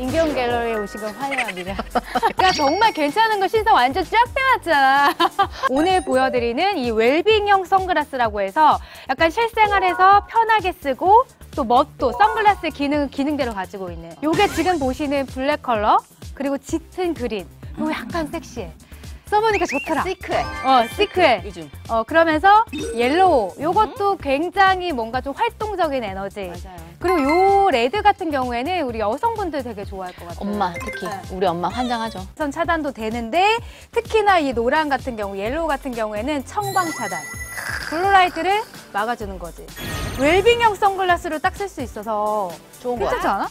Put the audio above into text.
김기용 갤러리에 오신 걸 환영합니다. 그러니까 정말 괜찮은 거 신상 완전 쫙 빼놨잖아. 오늘 보여드리는 이 웰빙형 선글라스라고 해서 약간 실생활에서 편하게 쓰고 또 멋도 선글라스 기능 기능대로 가지고 있는. 요게 지금 보시는 black 컬러 그리고 짙은 green. 요거 약간 섹시해. 써보니까 좋더라. 시크해. 어, 시크해. 요즘. 어, 그러면서 yellow. 요것도 굉장히 뭔가 좀 활동적인 에너지. 맞아요. 그리고 요 red 같은 경우에는 우리 여성분들 되게 좋아할 것 같아요. 엄마 특히 네. 우리 엄마 환장하죠. 선 차단도 되는데 특히나 이 노란 같은 경우, yellow 같은 경우에는 청광 차단. blue light를 막아주는 거지. 웰빙형 선글라스로 딱 쓸 수 있어서 좋은 거야. 괜찮지 않아?